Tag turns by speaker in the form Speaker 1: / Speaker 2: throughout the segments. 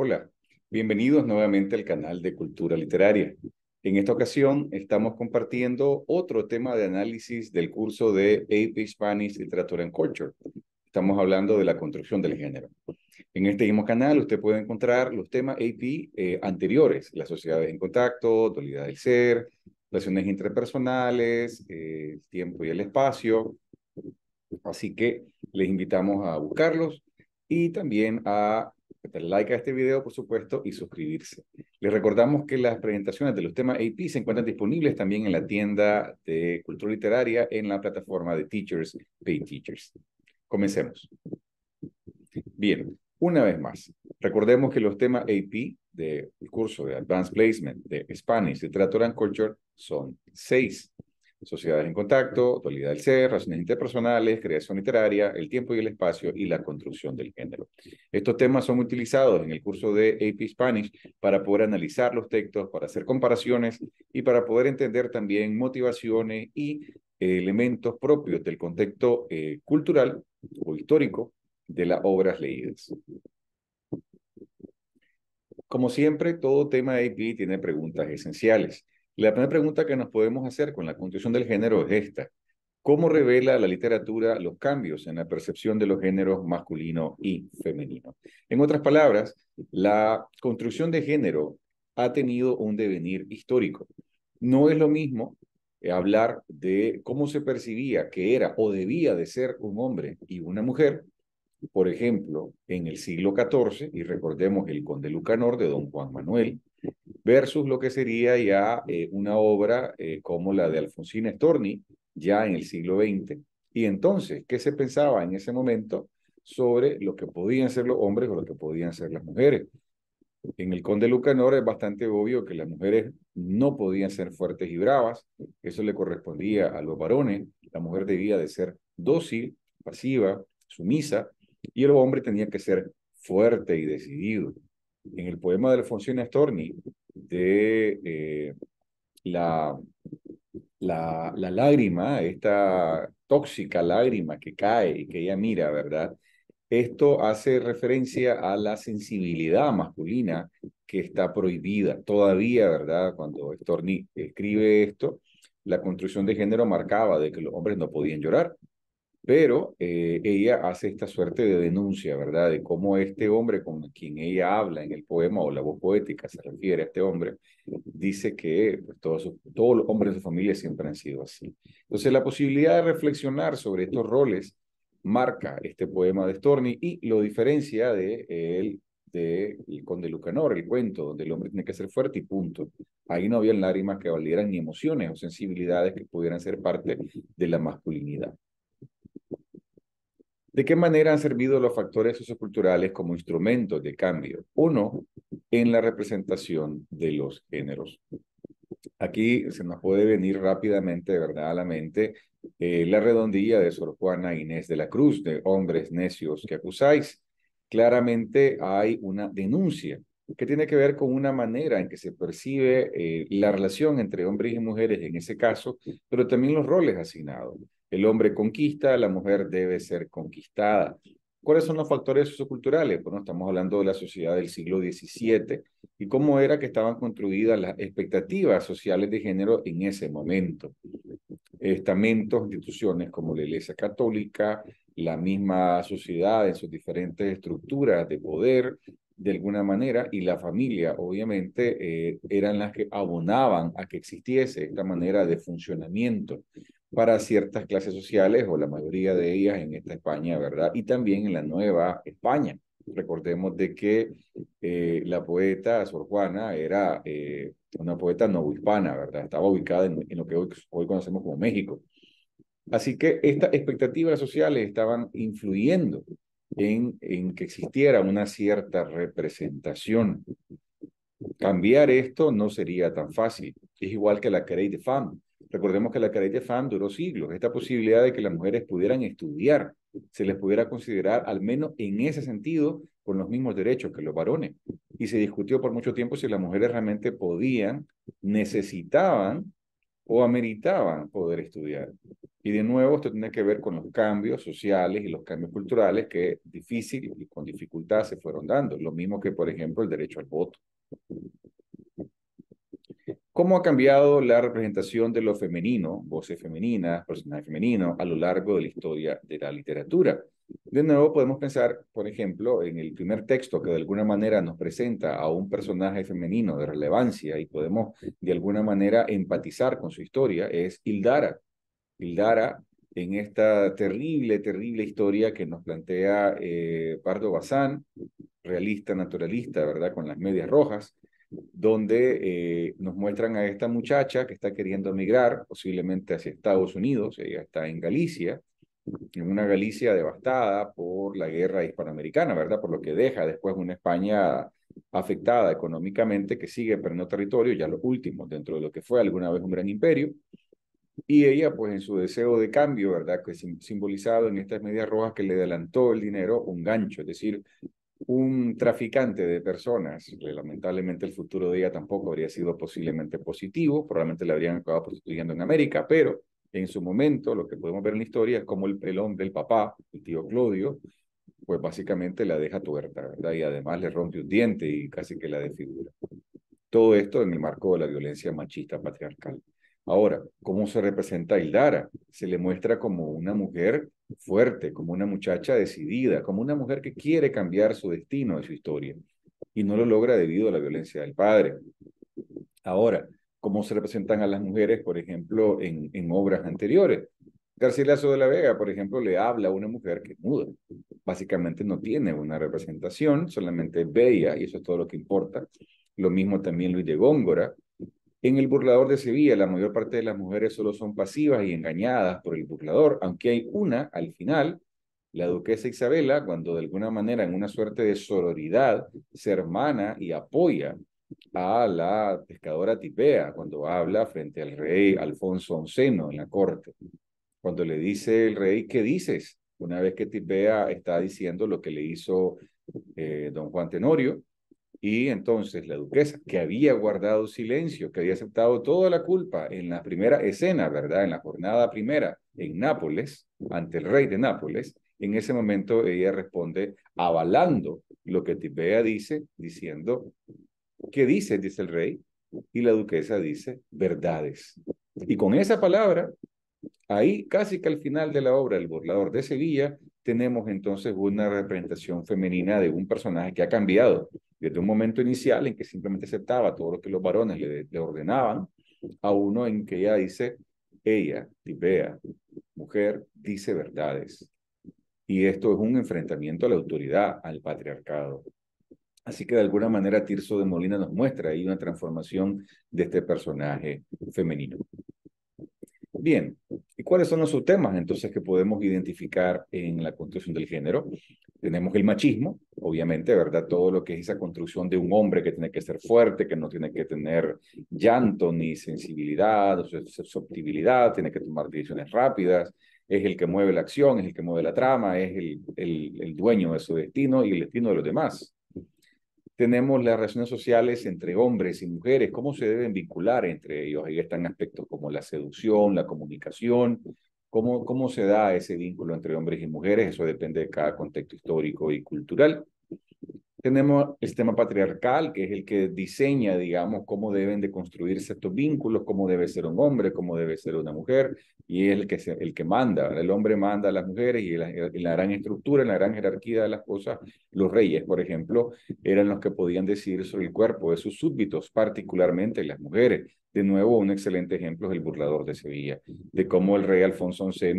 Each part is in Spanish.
Speaker 1: Hola, bienvenidos nuevamente al canal de Cultura Literaria. En esta ocasión estamos compartiendo otro tema de análisis del curso de AP Spanish Literature and Culture. Estamos hablando de la construcción del género. En este mismo canal usted puede encontrar los temas AP eh, anteriores, las sociedades en contacto, dualidad del ser, relaciones interpersonales, eh, tiempo y el espacio. Así que les invitamos a buscarlos y también a darle like a este video, por supuesto, y suscribirse. Les recordamos que las presentaciones de los temas AP se encuentran disponibles también en la tienda de cultura literaria en la plataforma de Teachers Pay Teachers. Comencemos. Bien, una vez más, recordemos que los temas AP del curso de Advanced Placement de Spanish, Literature and Culture son seis sociedades en contacto, dualidad del ser, relaciones interpersonales, creación literaria, el tiempo y el espacio y la construcción del género. Estos temas son utilizados en el curso de AP Spanish para poder analizar los textos, para hacer comparaciones y para poder entender también motivaciones y eh, elementos propios del contexto eh, cultural o histórico de las obras leídas. Como siempre, todo tema de AP tiene preguntas esenciales. La primera pregunta que nos podemos hacer con la construcción del género es esta. ¿Cómo revela la literatura los cambios en la percepción de los géneros masculino y femenino? En otras palabras, la construcción de género ha tenido un devenir histórico. No es lo mismo eh, hablar de cómo se percibía que era o debía de ser un hombre y una mujer, por ejemplo, en el siglo XIV, y recordemos el Conde Lucanor de don Juan Manuel, versus lo que sería ya eh, una obra eh, como la de Alfonsina Storni, ya en el siglo XX. Y entonces, ¿qué se pensaba en ese momento sobre lo que podían ser los hombres o lo que podían ser las mujeres? En el Conde Lucanor es bastante obvio que las mujeres no podían ser fuertes y bravas, eso le correspondía a los varones, la mujer debía de ser dócil, pasiva, sumisa, y el hombre tenía que ser fuerte y decidido en el poema de Alfonsina Storni, de eh, la, la, la lágrima, esta tóxica lágrima que cae y que ella mira, ¿verdad? Esto hace referencia a la sensibilidad masculina que está prohibida todavía, ¿verdad? Cuando Storni escribe esto, la construcción de género marcaba de que los hombres no podían llorar, pero eh, ella hace esta suerte de denuncia, ¿verdad? De cómo este hombre con quien ella habla en el poema o la voz poética se refiere a este hombre, dice que pues, todos, todos los hombres de su familia siempre han sido así. Entonces la posibilidad de reflexionar sobre estos roles marca este poema de Storni y lo diferencia de él de el Conde Lucanor, el cuento, donde el hombre tiene que ser fuerte y punto. Ahí no había lágrimas que valieran ni emociones o sensibilidades que pudieran ser parte de la masculinidad. ¿De qué manera han servido los factores socioculturales como instrumentos de cambio? Uno, en la representación de los géneros. Aquí se nos puede venir rápidamente, de verdad, a la mente eh, la redondilla de Sor Juana Inés de la Cruz, de hombres necios que acusáis. Claramente hay una denuncia que tiene que ver con una manera en que se percibe eh, la relación entre hombres y mujeres en ese caso, pero también los roles asignados. El hombre conquista, la mujer debe ser conquistada. ¿Cuáles son los factores socioculturales? Bueno, estamos hablando de la sociedad del siglo XVII y cómo era que estaban construidas las expectativas sociales de género en ese momento. Estamentos, instituciones como la Iglesia Católica, la misma sociedad en sus diferentes estructuras de poder, de alguna manera, y la familia, obviamente, eh, eran las que abonaban a que existiese esta manera de funcionamiento para ciertas clases sociales o la mayoría de ellas en esta España, ¿verdad? Y también en la Nueva España. Recordemos de que eh, la poeta Sor Juana era eh, una poeta novohispana, ¿verdad? Estaba ubicada en, lo que hoy, conocemos como México. Así que estas expectativas sociales estaban influyendo en, que existiera una cierta representación. Cambiar esto no sería tan fácil. Es igual que la Querelle de Femme Recordemos que la Carrera de FAM duró siglos. Esta posibilidad de que las mujeres pudieran estudiar, se les pudiera considerar, al menos en ese sentido, con los mismos derechos que los varones. Y se discutió por mucho tiempo si las mujeres realmente podían, necesitaban o ameritaban poder estudiar. Y de nuevo, esto tiene que ver con los cambios sociales y los cambios culturales que difícil y con dificultad se fueron dando. Lo mismo que, por ejemplo, el derecho al voto. ¿Cómo ha cambiado la representación de lo femenino, voces femeninas, personajes femeninos, a lo largo de la historia de la literatura? De nuevo, podemos pensar, por ejemplo, en el primer texto que de alguna manera nos presenta a un personaje femenino de relevancia y podemos de alguna manera empatizar con su historia, es Hildara. Hildara, en esta terrible, terrible historia que nos plantea eh, Pardo Bazán, realista, naturalista, ¿verdad? Con las medias rojas, donde eh, nos muestran a esta muchacha que está queriendo emigrar, posiblemente hacia Estados Unidos, ella está en Galicia, en una Galicia devastada por la guerra hispanoamericana, ¿verdad? Por lo que deja después una España afectada económicamente, que sigue perdiendo territorio, ya lo último, dentro de lo que fue alguna vez un gran imperio. Y ella, pues en su deseo de cambio, ¿verdad? Que es simbolizado en estas medias rojas que le adelantó el dinero, un gancho, es decir, un traficante de personas, lamentablemente el futuro de ella tampoco habría sido posiblemente positivo, probablemente la habrían acabado prostituyendo en América, pero en su momento, lo que podemos ver en la historia es como el, el hombre, el papá, el tío Claudio, pues básicamente la deja tuerta, ¿verdad? Y además le rompe un diente y casi que la desfigura. Todo esto en el marco de la violencia machista patriarcal. Ahora, ¿cómo se representa a Hildara? Se le muestra como una mujer fuerte, como una muchacha decidida, como una mujer que quiere cambiar su destino de su historia y no lo logra debido a la violencia del padre. Ahora, cómo se representan a las mujeres, por ejemplo, en, en obras anteriores. Garcilaso de la Vega, por ejemplo, le habla a una mujer que es muda. Básicamente no tiene una representación, solamente es bella y eso es todo lo que importa. Lo mismo también Luis de Góngora. En El burlador de Sevilla, la mayor parte de las mujeres solo son pasivas y engañadas por el burlador, aunque hay una al final, la duquesa Isabela, cuando de alguna manera en una suerte de sororidad se hermana y apoya a la pescadora Tipea cuando habla frente al rey Alfonso XI en la corte. Cuando le dice el rey, ¿qué dices? Una vez que Tipea está diciendo lo que le hizo eh, don Juan Tenorio, y entonces la duquesa, que había guardado silencio, que había aceptado toda la culpa en la primera escena, ¿verdad? En la jornada primera en Nápoles, ante el rey de Nápoles, en ese momento ella responde avalando lo que Tipea dice, diciendo, ¿Qué dice? Dice el rey. Y la duquesa dice, verdades. Y con esa palabra, ahí casi que al final de la obra, El burlador de Sevilla, tenemos entonces una representación femenina de un personaje que ha cambiado desde un momento inicial en que simplemente aceptaba todo lo que los varones le, ordenaban, a uno en que ella dice, ella, Tibea, mujer, dice verdades. Y esto es un enfrentamiento a la autoridad, al patriarcado. Así que de alguna manera Tirso de Molina nos muestra ahí una transformación de este personaje femenino. Bien, ¿y cuáles son los subtemas entonces que podemos identificar en la construcción del género? Tenemos el machismo, obviamente, ¿verdad? Todo lo que es esa construcción de un hombre que tiene que ser fuerte, que no tiene que tener llanto ni sensibilidad, o susceptibilidad, tiene que tomar decisiones rápidas, es el que mueve la acción, es el que mueve la trama, es el, el, el dueño de su destino y el destino de los demás tenemos las relaciones sociales entre hombres y mujeres, cómo se deben vincular entre ellos. Ahí están aspectos como la seducción, la comunicación, cómo, cómo se da ese vínculo entre hombres y mujeres, eso depende de cada contexto histórico y cultural. Tenemos el sistema patriarcal, que es el que diseña, digamos, cómo deben de construirse estos vínculos, cómo debe ser un hombre, cómo debe ser una mujer, y es el que, el que manda. El hombre manda a las mujeres y en la, gran estructura, en la gran jerarquía de las cosas, los reyes, por ejemplo, eran los que podían decir sobre el cuerpo de sus súbditos, particularmente las mujeres. De nuevo, un excelente ejemplo es el burlador de Sevilla, de cómo el rey Alfonso XI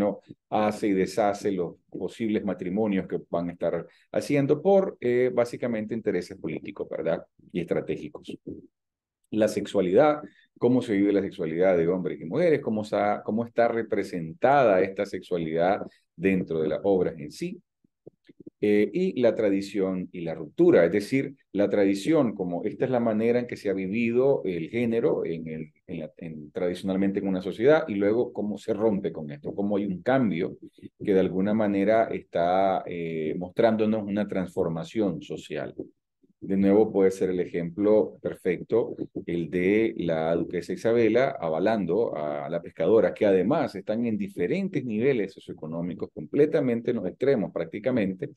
Speaker 1: hace y deshace los posibles matrimonios que van a estar haciendo por eh, básicamente intereses políticos, ¿verdad? Y estratégicos. La sexualidad, cómo se vive la sexualidad de hombres y mujeres, cómo está, cómo está representada esta sexualidad dentro de las obras en sí, eh, y la tradición y la ruptura, es decir, la tradición, como esta es la manera en que se ha vivido el género en el, en tradicionalmente en una sociedad, y luego cómo se rompe con esto, cómo hay un cambio que de alguna manera está eh, mostrándonos una transformación social. De nuevo puede ser el ejemplo perfecto, el de la duquesa Isabela avalando a la pescadora, que además están en diferentes niveles socioeconómicos, completamente en los extremos prácticamente,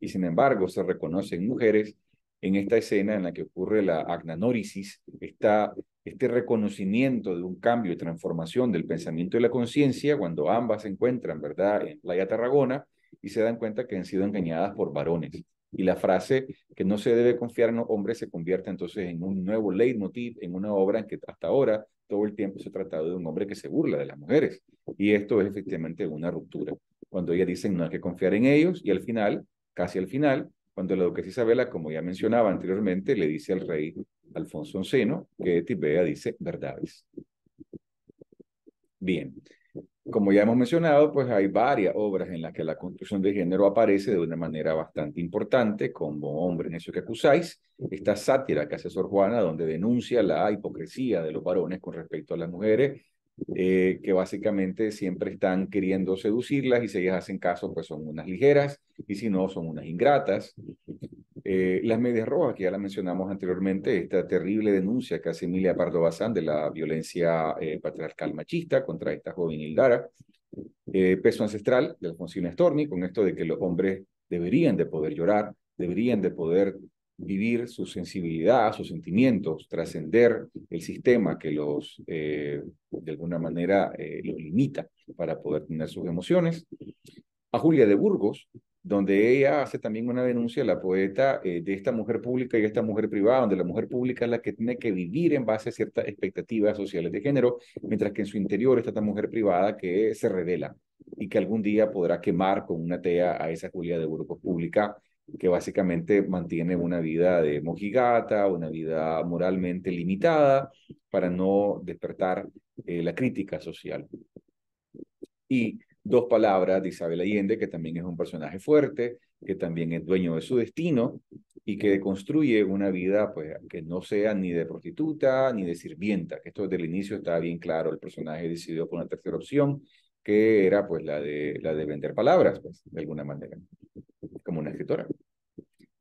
Speaker 1: y sin embargo se reconocen mujeres en esta escena en la que ocurre la agnanórisis, está este reconocimiento de un cambio y transformación del pensamiento y la conciencia cuando ambas se encuentran, ¿verdad?, en Playa Tarragona y se dan cuenta que han sido engañadas por varones. Y la frase que no se debe confiar en los hombres se convierte entonces en un nuevo leitmotiv, en una obra en que hasta ahora todo el tiempo se ha tratado de un hombre que se burla de las mujeres. Y esto es efectivamente una ruptura. Cuando ellas dicen no hay que confiar en ellos y al final, casi al final, cuando la duquesa Isabela, como ya mencionaba anteriormente, le dice al rey Alfonso XI que Tibea dice verdades. Bien, como ya hemos mencionado, pues hay varias obras en las que la construcción de género aparece de una manera bastante importante, como Hombre en eso que acusáis, esta sátira que hace Sor Juana, donde denuncia la hipocresía de los varones con respecto a las mujeres, eh, que básicamente siempre están queriendo seducirlas y si ellas hacen caso, pues son unas ligeras y si no, son unas ingratas. Eh, las medias rojas, que ya la mencionamos anteriormente, esta terrible denuncia que hace Emilia Pardo Bazán de la violencia eh, patriarcal machista contra esta joven Hildara. Eh, peso ancestral de Alfonsina Storni, con esto de que los hombres deberían de poder llorar, deberían de poder vivir su sensibilidad, sus sentimientos, trascender el sistema que los, de alguna manera, los limita para poder tener sus emociones. A Julia de Burgos, donde ella hace también una denuncia, la poeta, eh, de esta mujer pública y esta mujer privada, donde la mujer pública es la que tiene que vivir en base a ciertas expectativas sociales de género, mientras que en su interior está esta mujer privada que se revela y que algún día podrá quemar con una tea a esa Julia de Burgos pública que básicamente mantiene una vida de mojigata, una vida moralmente limitada para no despertar eh, la crítica social. Y Dos palabras de Isabel Allende, que también es un personaje fuerte, que también es dueño de su destino y que construye una vida pues, que no sea ni de prostituta ni de sirvienta, esto desde el inicio estaba bien claro, el personaje decidió por una tercera opción, que era pues la de, la de vender palabras, pues, de alguna manera, como una escritora.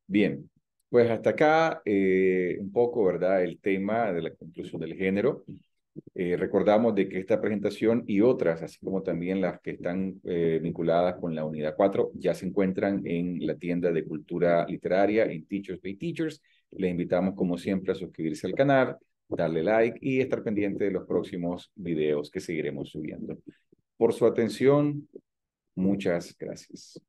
Speaker 1: Bien, pues hasta acá eh, un poco, ¿verdad? El tema de la conclusión del género. Eh, recordamos de que esta presentación y otras, así como también las que están eh, vinculadas con la unidad 4, ya se encuentran en la tienda de cultura literaria en Teachers Pay Teachers. Les invitamos, como siempre, a suscribirse al canal, darle like y estar pendiente de los próximos videos que seguiremos subiendo. Por su atención, muchas gracias.